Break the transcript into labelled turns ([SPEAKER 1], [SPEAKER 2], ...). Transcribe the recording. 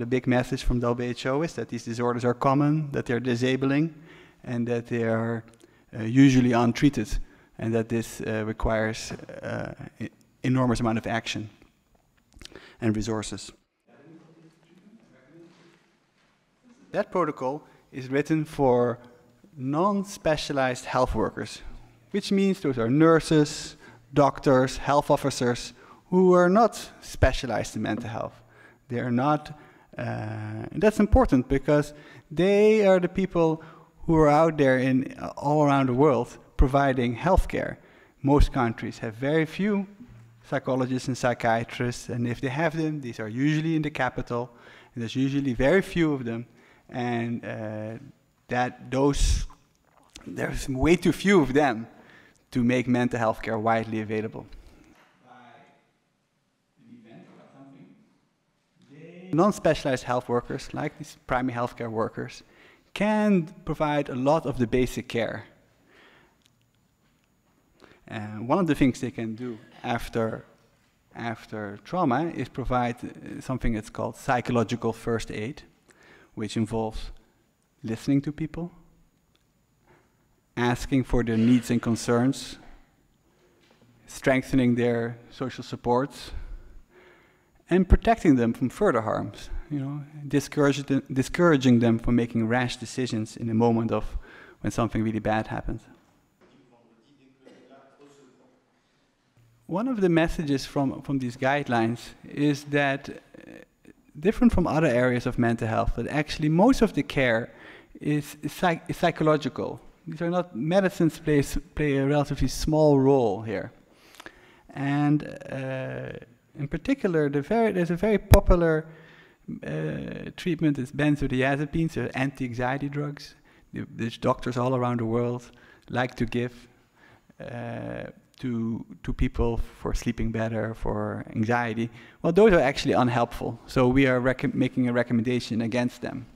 [SPEAKER 1] The big message from WHO is that these disorders are common, that they're disabling, and that they are uh, usually untreated, and that this uh, requires uh, enormous amount of action and resources. That protocol is written for non-specialized health workers, which means those are nurses, doctors, health officers who are not specialized in mental health. They are not, that's important because they are the people who are out there in uh, all around the world providing healthcare. Most countries have very few psychologists and psychiatrists, and if they have them, these are usually in the capital, and there's usually very few of them, and uh, that those there's way too few of them to make mental health care widely available. Non-specialized health workers, like these primary healthcare workers, can provide a lot of the basic care. And one of the things they can do after, after trauma is provide uh, something that's called psychological first aid, which involves listening to people, asking for their needs and concerns, strengthening their social supports, and protecting them from further harms. You know, discouraging, discouraging them from making rash decisions in the moment of when something really bad happens. One of the messages from, from these guidelines is that, uh, different from other areas of mental health, that actually most of the care is, is, psych is psychological. These are not medicines plays, play a relatively small role here. And uh, in particular, the very, there's a very popular uh, treatment is benzodiazepines, or anti-anxiety drugs, which doctors all around the world like to give uh, to to people for sleeping better, for anxiety. Well, those are actually unhelpful. So we are making a recommendation against them.